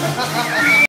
Gracias.